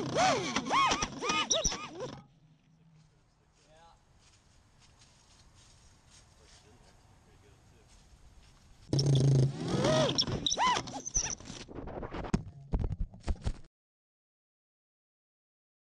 Woo!